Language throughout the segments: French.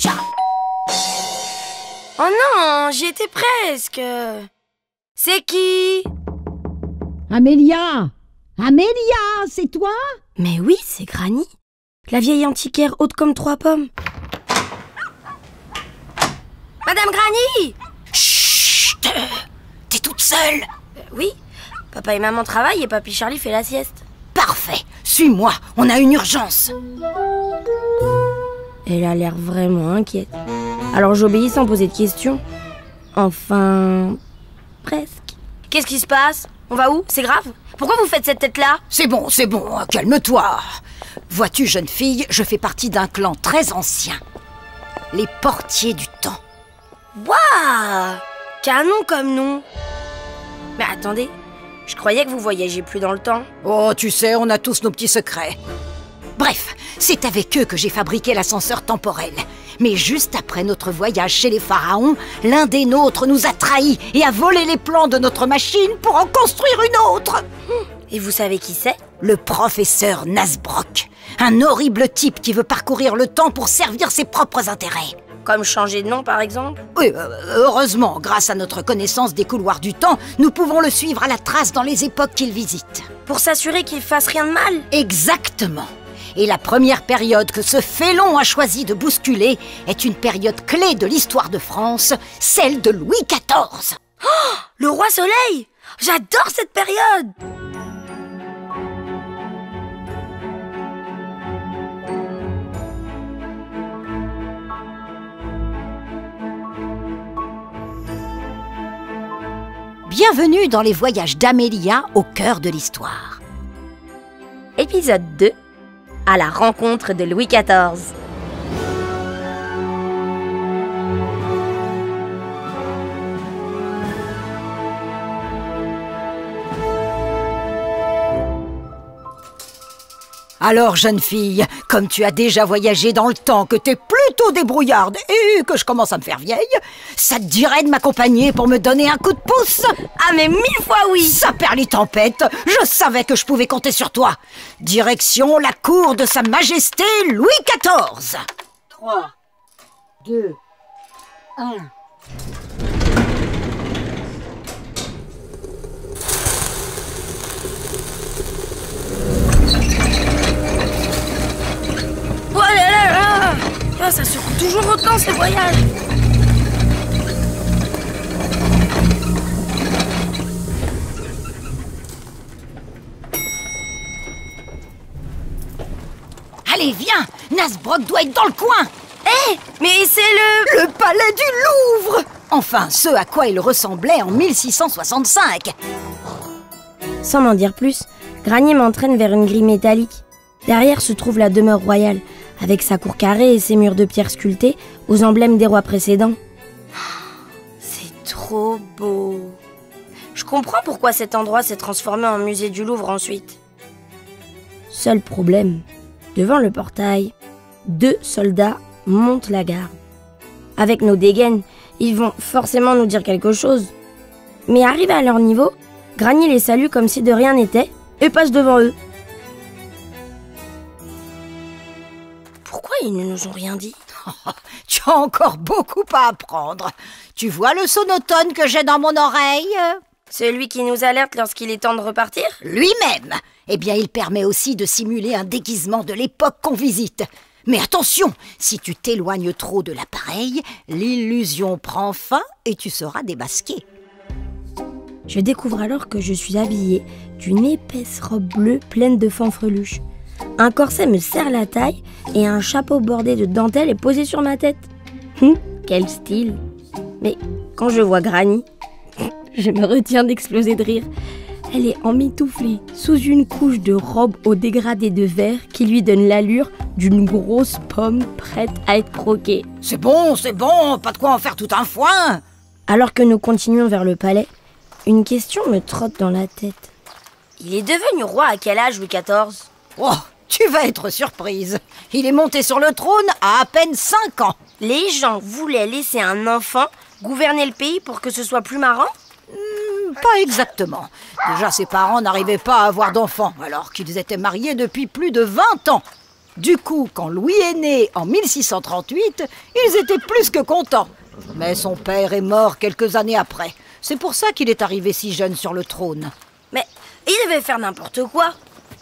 tcha. Oh non, j'y étais presque. C'est qui? Amélia. Amélia, c'est toi? Mais oui, c'est Granny. La vieille antiquaire haute comme trois pommes. Madame Granny! Chut! T'es toute seule. Euh, Oui, papa et maman travaillent et papy Charlie fait la sieste. Parfait. Suis-moi, on a une urgence Elle a l'air vraiment inquiète. Alors j'obéis sans poser de questions. Enfin, presque. Qu'est-ce qui se passe? On va où? C'est grave? Pourquoi vous faites cette tête-là? C'est bon, c'est bon, calme-toi Vois-tu, jeune fille, je fais partie d'un clan très ancien. Les portiers du temps. Waouh Canon comme nom Mais attendez, je croyais que vous voyagez plus dans le temps. Oh, tu sais, on a tous nos petits secrets. Bref, c'est avec eux que j'ai fabriqué l'ascenseur temporel. Mais juste après notre voyage chez les pharaons, l'un des nôtres nous a trahis et a volé les plans de notre machine pour en construire une autre. Et vous savez qui c'est? Le professeur Nasbrock. Un horrible type qui veut parcourir le temps pour servir ses propres intérêts. Comme changer de nom par exemple? Oui, euh, heureusement, grâce à notre connaissance des couloirs du temps, nous pouvons le suivre à la trace dans les époques qu'il visite. Pour s'assurer qu'il fasse rien de mal? Exactement. Et la première période que ce félon a choisi de bousculer est une période clé de l'histoire de France, celle de Louis XIV. Le roi soleil J'adore cette période Bienvenue dans les voyages d'Amélia au cœur de l'histoire. Épisode 2 À la rencontre de Louis XIV. Alors, jeune fille, comme tu as déjà voyagé dans le temps, que t'es plutôt débrouillarde et que je commence à me faire vieille, ça te dirait de m'accompagner pour me donner un coup de pouce? Ah mais mille fois oui Ça perlit tempête, je savais que je pouvais compter sur toi. Direction la cour de Sa Majesté Louis XIV. 3, 2, 1. Oh là là là Ah, Ça secoue toujours autant ces voyages Allez, viens Nasbrock doit être dans le coin Hé Mais c'est le... Le palais du Louvre Enfin, ce à quoi il ressemblait en 1665. Sans m'en dire plus, Granier m'entraîne vers une grille métallique. Derrière se trouve la demeure royale, avec sa cour carrée et ses murs de pierre sculptés aux emblèmes des rois précédents. C'est trop beau. Je comprends pourquoi cet endroit s'est transformé en musée du Louvre ensuite. Seul problème, devant le portail, deux soldats montent la garde. Avec nos dégaines, ils vont forcément nous dire quelque chose. Mais arrivé à leur niveau, Granier les salue comme si de rien n'était et passe devant eux. Ils ne nous ont rien dit Tu as encore beaucoup à apprendre. Tu vois le sonotone que j'ai dans mon oreille? Celui qui nous alerte lorsqu'il est temps de repartir? Lui-même Eh bien, il permet aussi de simuler un déguisement de l'époque qu'on visite. Mais attention, si tu t'éloignes trop de l'appareil, l'illusion prend fin et tu seras démasqué. Je découvre alors que je suis habillée d'une épaisse robe bleue pleine de fanfreluches. Un corset me serre la taille et un chapeau bordé de dentelle est posé sur ma tête. Hum, quel style Mais quand je vois Granny, je me retiens d'exploser de rire. Elle est emmitouflée sous une couche de robe au dégradé de verre qui lui donne l'allure d'une grosse pomme prête à être croquée. C'est bon, c'est bon, pas de quoi en faire tout un foin. Alors que nous continuons vers le palais, une question me trotte dans la tête. Il est devenu roi à quel âge, Louis XIV Oh, tu vas être surprise. Il est monté sur le trône à à peine 5 ans. Les gens voulaient laisser un enfant gouverner le pays pour que ce soit plus marrant? Pas exactement. Déjà, ses parents n'arrivaient pas à avoir d'enfants, alors qu'ils étaient mariés depuis plus de 20 ans. Du coup, quand Louis est né en 1638, ils étaient plus que contents. Mais son père est mort quelques années après. C'est pour ça qu'il est arrivé si jeune sur le trône. Mais il devait faire n'importe quoi.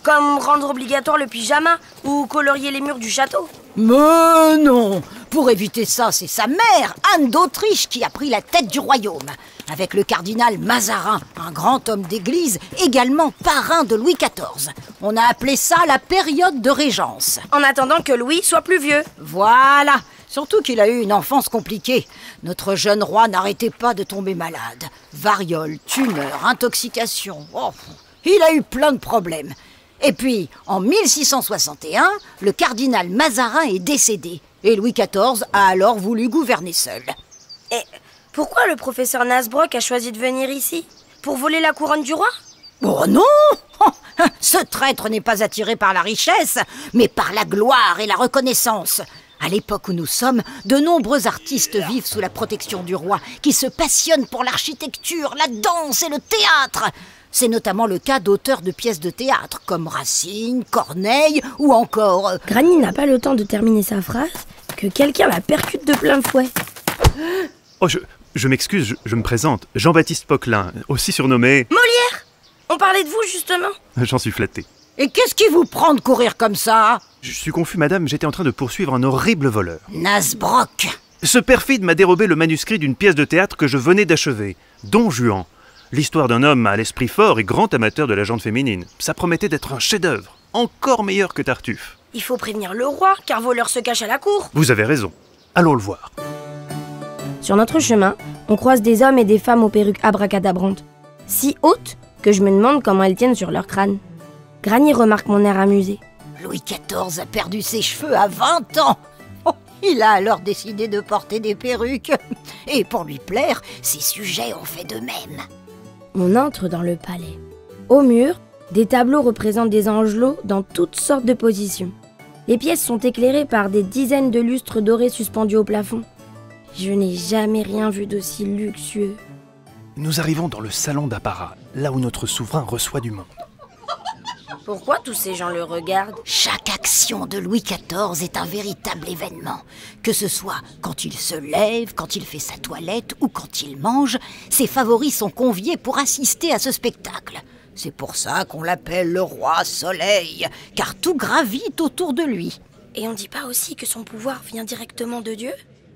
Comme rendre obligatoire le pyjama ou colorier les murs du château. Mais non Pour éviter ça, c'est sa mère, Anne d'Autriche, qui a pris la tête du royaume. Avec le cardinal Mazarin, un grand homme d'église, également parrain de Louis XIV. On a appelé ça la période de régence. En attendant que Louis soit plus vieux. Voilà Surtout qu'il a eu une enfance compliquée. Notre jeune roi n'arrêtait pas de tomber malade. Variole, tumeur, intoxication. Oh, il a eu plein de problèmes. Et puis, en 1661, le cardinal Mazarin est décédé. Et Louis XIV a alors voulu gouverner seul. Et pourquoi le professeur Nasbrock a choisi de venir ici? Pour voler la couronne du roi? Oh non Ce traître n'est pas attiré par la richesse, mais par la gloire et la reconnaissance. À l'époque où nous sommes, de nombreux artistes vivent sous la protection du roi, qui se passionnent pour l'architecture, la danse et le théâtre. C'est notamment le cas d'auteurs de pièces de théâtre, comme Racine, Corneille ou encore... euh, Granny n'a pas le temps de terminer sa phrase que quelqu'un la percute de plein fouet. Oh, je, je m'excuse, je, je me présente. Jean-Baptiste Poquelin, aussi surnommé. Molière On parlait de vous justement J'en suis flatté. Et qu'est-ce qui vous prend de courir comme ça? Je suis confus, madame, j'étais en train de poursuivre un horrible voleur. Nasbrock Ce perfide m'a dérobé le manuscrit d'une pièce de théâtre que je venais d'achever, Don Juan. L'histoire d'un homme à l'esprit fort et grand amateur de la jante féminine. Ça promettait d'être un chef-d'œuvre, encore meilleur que Tartuffe. Il faut prévenir le roi, car voleur se cache à la cour. Vous avez raison. Allons le voir. Sur notre chemin, on croise des hommes et des femmes aux perruques abracadabrantes, si hautes que je me demande comment elles tiennent sur leur crâne. Granny remarque mon air amusé. Louis XIV a perdu ses cheveux à 20 ans. Oh, il a alors décidé de porter des perruques. Et pour lui plaire, ses sujets ont fait de même. On entre dans le palais. Au mur, des tableaux représentent des angelots dans toutes sortes de positions. Les pièces sont éclairées par des dizaines de lustres dorés suspendus au plafond. Je n'ai jamais rien vu d'aussi luxueux. Nous arrivons dans le salon d'apparat, là où notre souverain reçoit du monde. Pourquoi tous ces gens le regardent Chaque action de Louis XIV est un véritable événement. Que ce soit quand il se lève, quand il fait sa toilette ou quand il mange, ses favoris sont conviés pour assister à ce spectacle. C'est pour ça qu'on l'appelle le roi soleil, car tout gravite autour de lui. Et on dit pas aussi que son pouvoir vient directement de Dieu?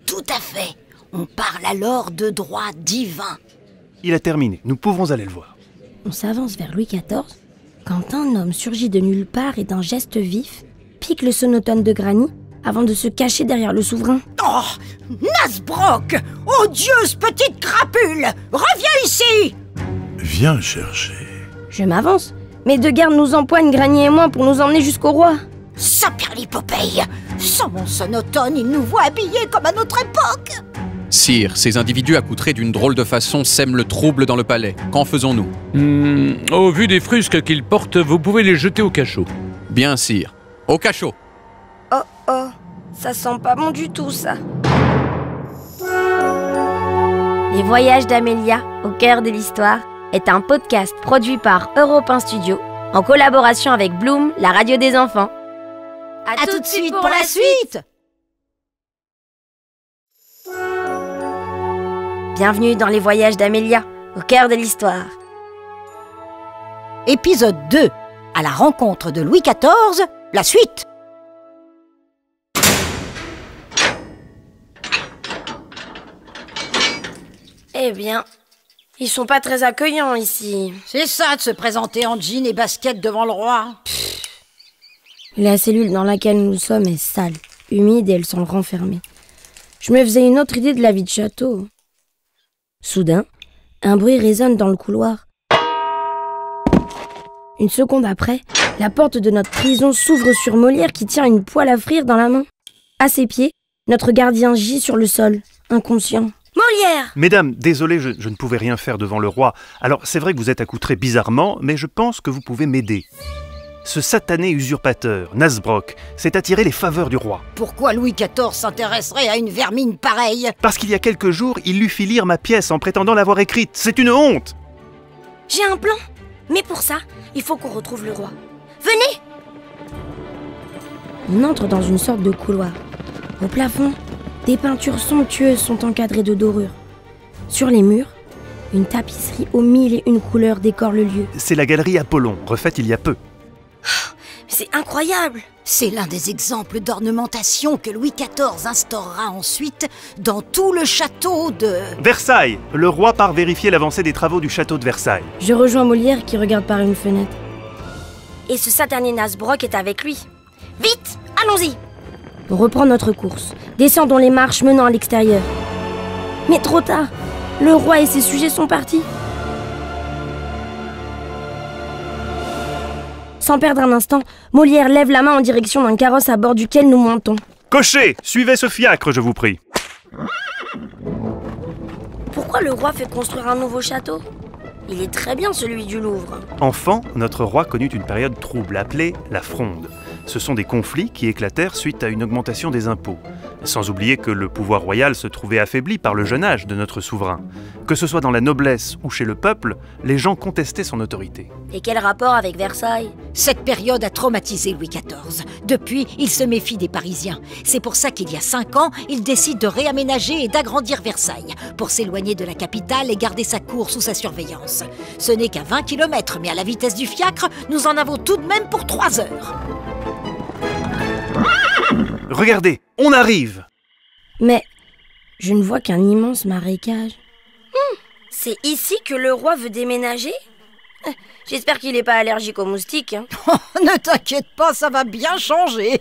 Tout à fait. On parle alors de droit divin. Il a terminé, nous pouvons aller le voir. On s'avance vers Louis XIV quand un homme surgit de nulle part et d'un geste vif pique le sonotone de Granny avant de se cacher derrière le souverain. Oh Nasbrock Odieuse petite crapule Reviens ici Viens chercher. Je m'avance, mais deux gardes nous empoignent Granny et moi pour nous emmener jusqu'au roi. Saperlipopeye Sans mon sonotone, il nous voit habillés comme à notre époque Sire, ces individus accoutrés d'une drôle de façon sèment le trouble dans le palais. Qu'en faisons-nous? Hmm, au vu des frusques qu'ils portent, vous pouvez les jeter au cachot. Bien, sire. Au cachot Oh oh, ça sent pas bon du tout ça. Les voyages d'Amélia au cœur de l'histoire est un podcast produit par Europe 1 Studio en collaboration avec Bloom, la radio des enfants. À tout de suite pour la suite Bienvenue dans les voyages d'Amélia au cœur de l'histoire. Épisode 2 À la rencontre de Louis XIV, la suite Eh bien, ils sont pas très accueillants ici. C'est ça de se présenter en jean et basket devant le roi La cellule dans laquelle nous sommes est sale, humide et elle semble renfermée. Je me faisais une autre idée de la vie de château. Soudain, un bruit résonne dans le couloir. Une seconde après, la porte de notre prison s'ouvre sur Molière qui tient une poêle à frire dans la main. À ses pieds, notre gardien gît sur le sol, inconscient. Molière Mesdames, désolé, je, je ne pouvais rien faire devant le roi. Alors, c'est vrai que vous êtes accoutrés bizarrement, mais je pense que vous pouvez m'aider. Ce satané usurpateur, Nasbrock, s'est attiré les faveurs du roi. Pourquoi Louis XIV s'intéresserait à une vermine pareille? Parce qu'il y a quelques jours, il lui fit lire ma pièce en prétendant l'avoir écrite. C'est une honte J'ai un plan. Mais pour ça, il faut qu'on retrouve le roi. Venez On entre dans une sorte de couloir. Au plafond, des peintures somptueuses sont encadrées de dorures. Sur les murs, une tapisserie aux mille et une couleurs décore le lieu. C'est la galerie Apollon, refaite il y a peu. C'est incroyable C'est l'un des exemples d'ornementation que Louis XIV instaurera ensuite dans tout le château de... Versailles Le roi part vérifier l'avancée des travaux du château de Versailles. Je rejoins Molière qui regarde par une fenêtre. Et ce satané Nasbrock est avec lui. Vite Allons-y On reprend notre course. Descendons les marches menant à l'extérieur. Mais trop tard Le roi et ses sujets sont partis. Sans perdre un instant, Molière lève la main en direction d'un carrosse à bord duquel nous montons. Cocher Suivez ce fiacre, je vous prie. Pourquoi le roi fait construire un nouveau château? Il est très bien celui du Louvre. Enfant, notre roi connut une période trouble appelée la Fronde. Ce sont des conflits qui éclatèrent suite à une augmentation des impôts. Sans oublier que le pouvoir royal se trouvait affaibli par le jeune âge de notre souverain. Que ce soit dans la noblesse ou chez le peuple, les gens contestaient son autorité. Et quel rapport avec Versailles? Cette période a traumatisé Louis XIV. Depuis, il se méfie des Parisiens. C'est pour ça qu'il y a cinq ans, il décide de réaménager et d'agrandir Versailles, pour s'éloigner de la capitale et garder sa cour sous sa surveillance. Ce n'est qu'à 20 km, mais à la vitesse du fiacre, nous en avons tout de même pour trois heures. Regardez, on arrive Mais je ne vois qu'un immense marécage. Hmm, c'est ici que le roi veut déménager? Euh, J'espère qu'il n'est pas allergique aux moustiques. hein. ne t'inquiète pas, ça va bien changer.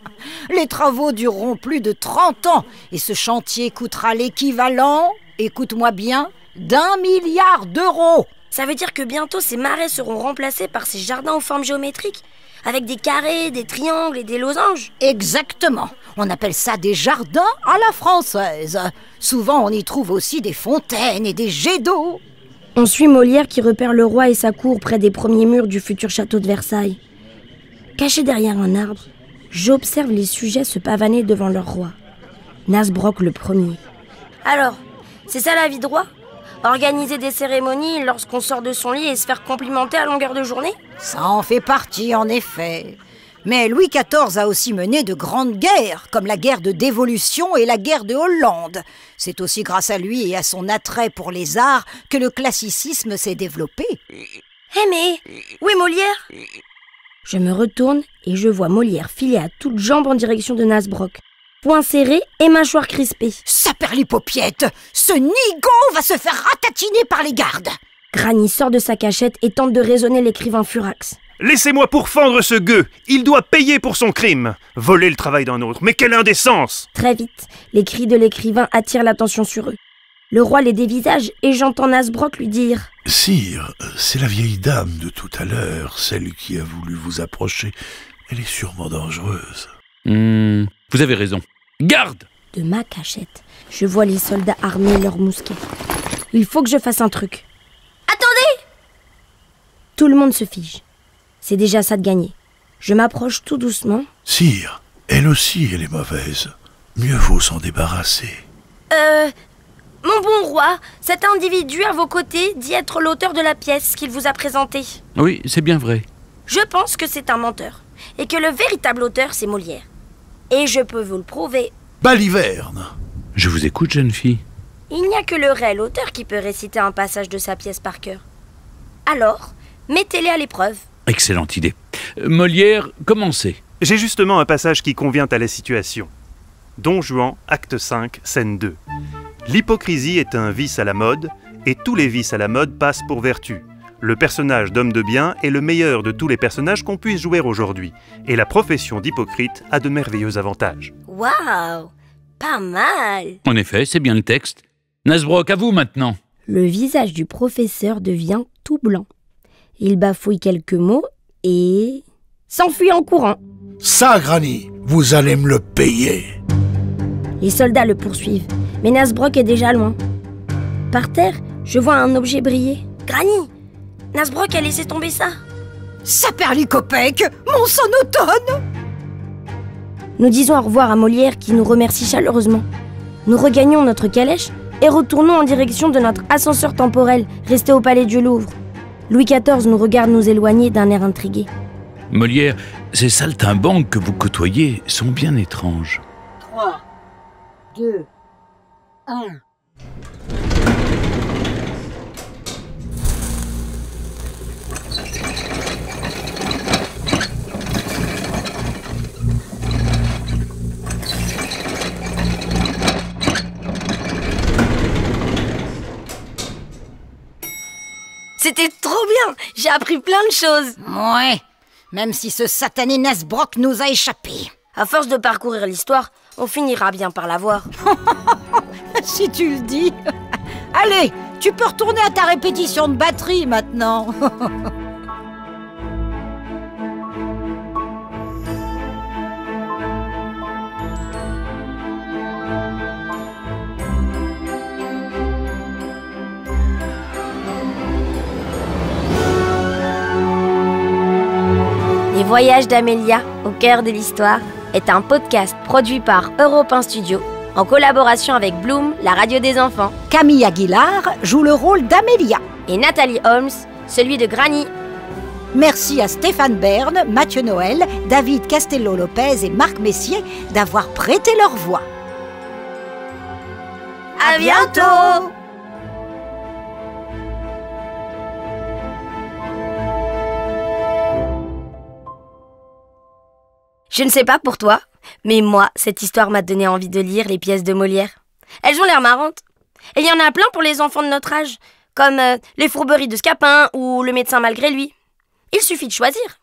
Les travaux dureront plus de 30 ans et ce chantier coûtera l'équivalent, écoute-moi bien, d'un milliard d'euros. Ça veut dire que bientôt ces marais seront remplacés par ces jardins aux formes géométriques, avec des carrés, des triangles et des losanges. Exactement. On appelle ça des jardins à la française. Souvent, on y trouve aussi des fontaines et des jets d'eau. On suit Molière qui repère le roi et sa cour près des premiers murs du futur château de Versailles. Caché derrière un arbre, j'observe les sujets se pavaner devant leur roi. Nasbrock le premier. Alors, c'est ça la vie de roi? Organiser des cérémonies lorsqu'on sort de son lit et se faire complimenter à longueur de journée Ça en fait partie, en effet. Mais Louis XIV a aussi mené de grandes guerres, comme la guerre de dévolution et la guerre de Hollande. C'est aussi grâce à lui et à son attrait pour les arts que le classicisme s'est développé. Eh mais, où est Molière? Je me retourne et je vois Molière filer à toutes jambes en direction de Nasbrock. Poing serré et mâchoire crispée. Saperlipopiettes Ce nigo va se faire ratatiner par les gardes Granny sort de sa cachette et tente de raisonner l'écrivain Furax. Laissez-moi pourfendre ce gueux Il doit payer pour son crime Voler le travail d'un autre, mais quelle indécence Très vite, les cris de l'écrivain attirent l'attention sur eux. Le roi les dévisage et j'entends Nasbrock lui dire Sire, c'est la vieille dame de tout à l'heure, celle qui a voulu vous approcher. Elle est sûrement dangereuse. Hmm, vous avez raison. Garde De ma cachette, je vois les soldats armer leurs mousquets. Il faut que je fasse un truc. Attendez Tout le monde se fige. C'est déjà ça de gagner. Je m'approche tout doucement. Sire, elle aussi, elle est mauvaise. Mieux vaut s'en débarrasser. Euh. Mon bon roi, cet individu à vos côtés dit être l'auteur de la pièce qu'il vous a présentée. Oui, c'est bien vrai. Je pense que c'est un menteur. Et que le véritable auteur, c'est Molière. Et je peux vous le prouver. Baliverne Je vous écoute, jeune fille. Il n'y a que le réel auteur qui peut réciter un passage de sa pièce par cœur. Alors, mettez-les à l'épreuve. Excellente idée. Euh, Molière, commencez. J'ai justement un passage qui convient à la situation. Don Juan, acte 5, scène 2. L'hypocrisie est un vice à la mode, et tous les vices à la mode passent pour vertu. Le personnage d'homme de bien est le meilleur de tous les personnages qu'on puisse jouer aujourd'hui, et la profession d'hypocrite a de merveilleux avantages. Waouh Pas mal En effet, c'est bien le texte. Nasbrock, à vous maintenant. Le visage du professeur devient tout blanc. Il bafouille quelques mots et s'enfuit en courant. Ça, Granny, vous allez me le payer. Les soldats le poursuivent, mais Nasbrock est déjà loin. Par terre, je vois un objet briller. Granny Nasbrock a laissé tomber ça. Saperlicopec Mon son automne Nous disons au revoir à Molière qui nous remercie chaleureusement. Nous regagnons notre calèche et retournons en direction de notre ascenseur temporel resté au palais du Louvre. Louis XIV nous regarde nous éloigner d'un air intrigué. Molière, ces saltimbanques que vous côtoyez sont bien étranges. 3, 2, 1. C'était trop bien J'ai appris plein de choses Ouais, même si ce satané Nasbrock nous a échappé. À force de parcourir l'histoire, on finira bien par la voir. Si tu le dis. Allez, tu peux retourner à ta répétition de batterie maintenant. Les voyages d'Amélia, au cœur de l'histoire, est un podcast produit par Europe 1 Studio, en collaboration avec Bloom, la radio des enfants, Camille Aguilar joue le rôle d'Amélia. et Nathalie Holmes, celui de Granny. Merci à Stéphane Bern, Mathieu Noël, David Castello-Lopez et Marc Messier d'avoir prêté leur voix. À bientôt Je ne sais pas pour toi, mais moi, cette histoire m'a donné envie de lire les pièces de Molière. Elles ont l'air marrantes. Et il y en a plein pour les enfants de notre âge, comme euh, Les fourberies de Scapin ou Le médecin malgré lui. Il suffit de choisir.